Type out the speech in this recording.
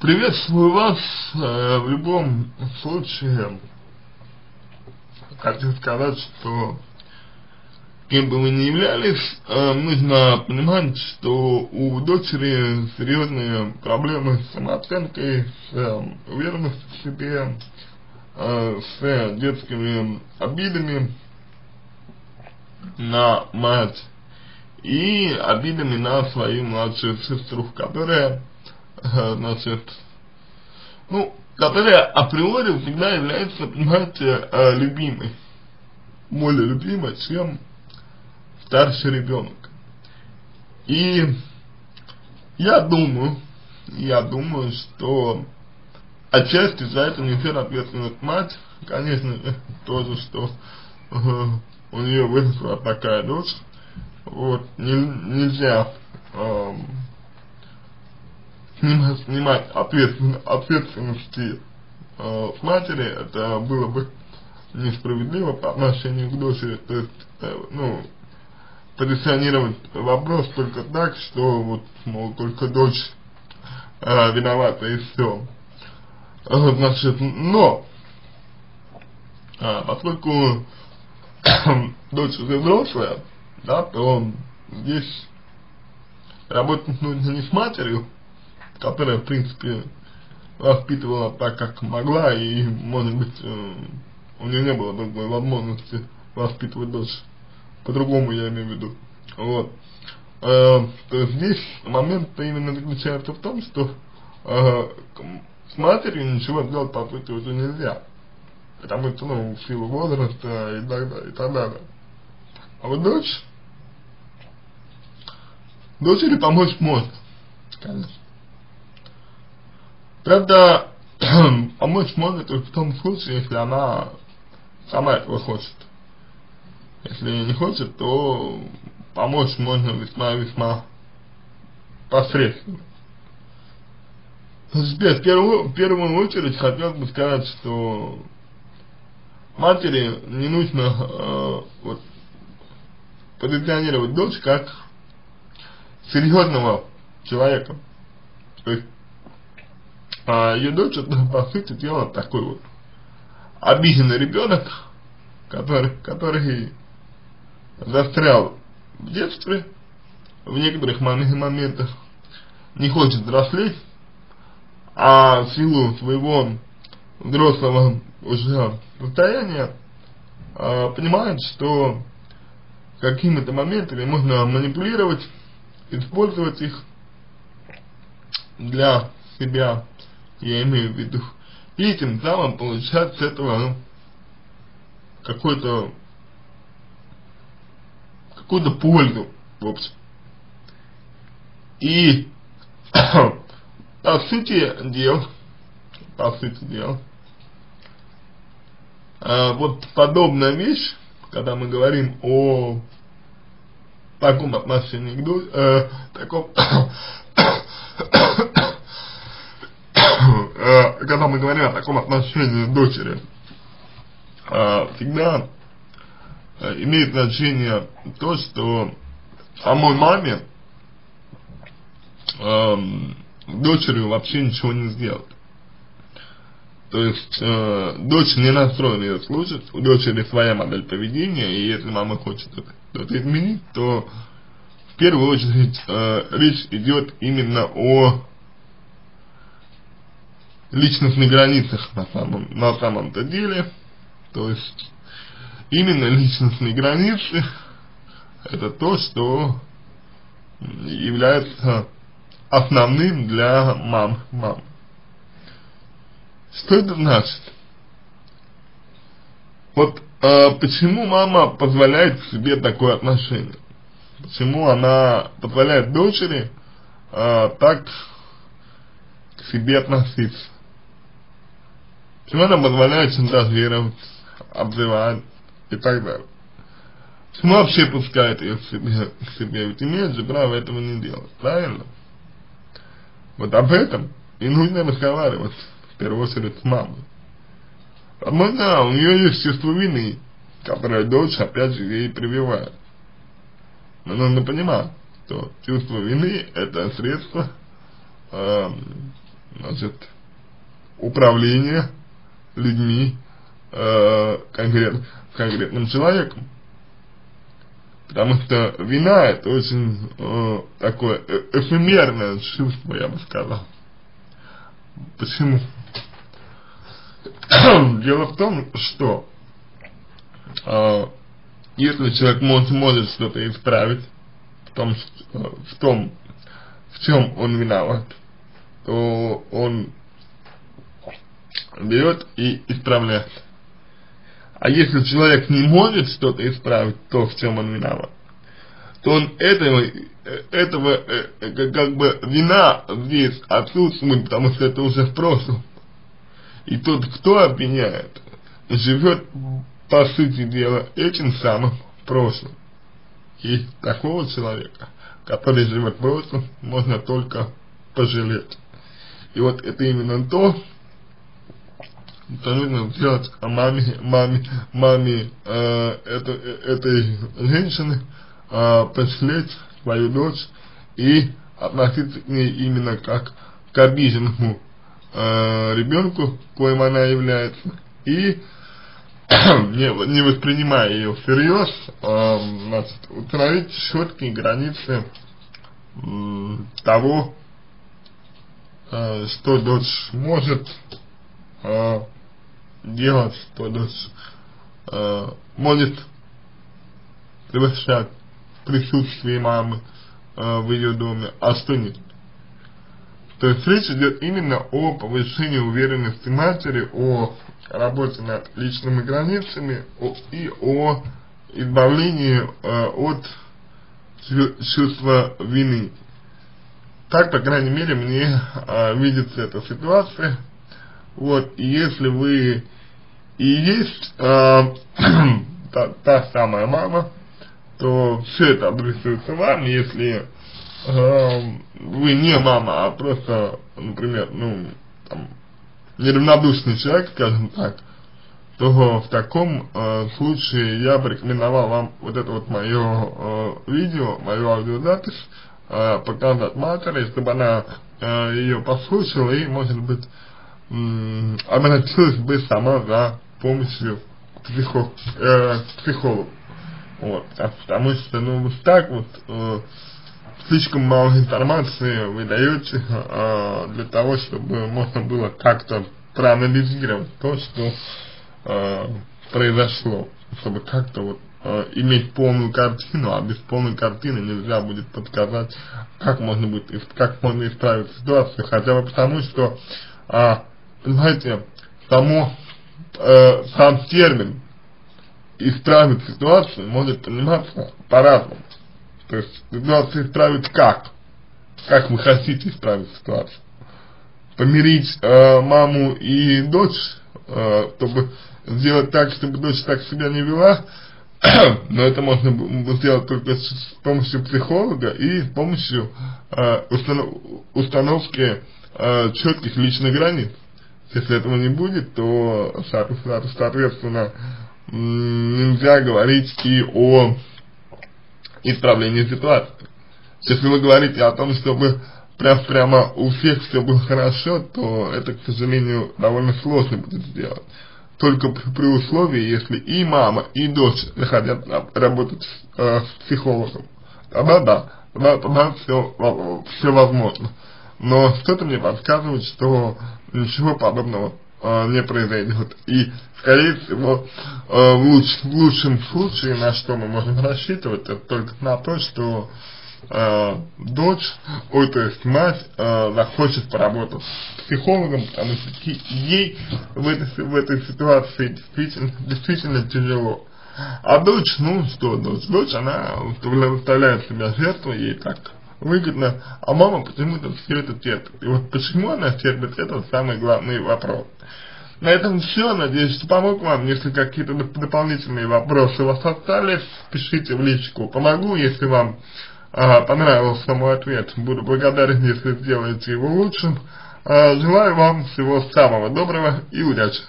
Приветствую вас э, в любом случае. Хочу сказать, что кем бы вы ни являлись, э, нужно понимать, что у дочери серьезные проблемы с самооценкой, с э, уверенностью в себе, э, с детскими обидами на мать и обидами на свою младшую сестру, которая значит, ну, которая априори всегда является, понимаете, э, любимой, более любимой, чем старший ребенок. И я думаю, я думаю, что отчасти за это несет ответственность мать, конечно, тоже, что э, у нее выросла такая дочь, вот, не, нельзя э, снимать ответственность, ответственности э, с матери, это было бы несправедливо по отношению к дочери, то есть, э, ну, позиционировать вопрос только так, что вот, мол, только дочь э, виновата и все. Э, значит, но, э, поскольку дочь уже взрослая, да, то здесь работать нужно не с матерью, которая, в принципе, воспитывала так, как могла, и, может быть, э, у нее не было другой возможности воспитывать дочь. По-другому я имею в виду. Вот. Э, то здесь момент именно заключается в том, что э, с матерью ничего сделать по сути уже нельзя. Потому что, ну, в силу возраста и так далее, и так далее. А вот дочь, дочери помочь можно, конечно. Правда, помочь можно только в том случае, если она сама этого хочет. Если не хочет, то помочь можно весьма-весьма посредственно. Теперь, в первую, в первую очередь, хотел бы сказать, что матери не нужно э, вот, позиционировать дочь как серьезного человека. То есть а ее дочь, это, по сути дела, такой вот обиженный ребенок, который, который застрял в детстве, в некоторых моментах не хочет взрослеть, а в силу своего взрослого уже состояния э, понимает, что какими-то моментами можно манипулировать, использовать их для себя я имею в виду, и тем самым получать с этого ну, какой-то какую-то пользу, в общем. И по сути дела, по сути дела, а, вот подобная вещь, когда мы говорим о таком отношении к э, таком Э, когда мы говорим о таком отношении дочери, э, всегда э, имеет значение то, что самой маме дочерью вообще ничего не сделать. То есть э, дочь не настроена ее слушать, у дочери своя модель поведения, и если мама хочет это изменить, то в первую очередь э, речь идет именно о личностных границах на самом на самом-то деле. То есть именно личностные границы это то, что является основным для мам. мам. Что это значит? Вот э, почему мама позволяет себе такое отношение? Почему она позволяет дочери э, так к себе относиться? Почему она позволяет шантажировать, обзывать и так далее? Почему вообще пускает ее к себе, к себе? Ведь имеет же право этого не делать, правильно? Вот об этом и нужно разговаривать, в первую очередь, с мамой. Возможно, у нее есть чувство вины, которое дочь, опять же, ей прививает. Но нужно понимать, что чувство вины – это средство э, значит, управление людьми, э, конкрет, конкретным человеком. Потому что вина это очень э, такое э эфемерное чувство, я бы сказал. Почему? Дело в том, что э, если человек может, может что-то исправить в том, в том, в чем он виноват, то он берет и исправляет. А если человек не может что-то исправить, то в чем он виноват, то он этого, этого э, как бы вина здесь отсутствует, потому что это уже в прошлом. И тот, кто обвиняет, живет, по сути дела, этим самым прошлым. И такого человека, который живет в прошлом, можно только пожалеть. И вот это именно то, что нужно сделать маме, маме, маме э, это, этой женщины, э, пожалеть свою дочь и относиться к ней именно как к обиженному э, ребенку, коим она является, и не, не воспринимая ее всерьез, э, значит, установить четкие границы э, того, э, что дочь может э, делать, что дочь э, может превышать присутствие мамы э, в ее доме, а что нет. То есть речь идет именно о повышении уверенности матери, о работе над личными границами о, и о избавлении э, от чувства вины. Так, по крайней мере, мне э, видится эта ситуация. Вот, и если вы и есть э, та, та самая мама, то все это адресуется вам, если э, вы не мама, а просто, например, ну, там, неравнодушный человек, скажем так, то в таком э, случае я бы рекомендовал вам вот это вот мое э, видео, мою аудиозапись э, показать матери, чтобы она э, ее послушала и, может быть, обратилась бы сама за помощью психо, э, к психологу. Вот, потому что, ну, вот так вот э, слишком мало информации вы даете э, для того, чтобы можно было как-то проанализировать то, что э, произошло, чтобы как-то вот иметь полную картину, а без полной картины нельзя будет подсказать, как можно будет, как можно исправить ситуацию, хотя бы потому, что, э, понимаете, само, э, сам термин исправить ситуацию может пониматься по-разному. То есть ситуацию исправить как? Как вы хотите исправить ситуацию? Помирить э, маму и дочь, э, чтобы сделать так, чтобы дочь так себя не вела, но это можно сделать только с помощью психолога и с помощью э, установ установки э, четких личных границ. Если этого не будет, то, соответственно, нельзя говорить и о исправлении ситуации. Если вы говорите о том, чтобы прям прямо у всех все было хорошо, то это, к сожалению, довольно сложно будет сделать. Только при условии, если и мама, и дочь захотят работать э, с психологом. Тогда да, тогда, тогда все, все возможно. Но что-то мне подсказывает, что ничего подобного э, не произойдет. И, скорее всего, э, в, луч, в лучшем случае, на что мы можем рассчитывать, это только на то, что э, дочь, ой, то есть мать, э, захочет поработать с психологом, потому что ей в этой, в этой ситуации действительно, действительно тяжело. А дочь, ну что дочь? Дочь, она выставляет себя жертвой, ей так выгодно, а мама почему-то все это. И вот почему она терпит, это самый главный вопрос. На этом все. Надеюсь, что помог вам. Если какие-то дополнительные вопросы у вас остались, пишите в личку. Помогу, если вам а, понравился мой ответ. Буду благодарен, если сделаете его лучшим. А, желаю вам всего самого доброго и удачи.